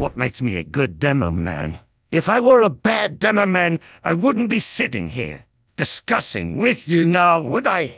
What makes me a good Demoman. If I were a bad Demoman, I wouldn't be sitting here discussing with you now, would I?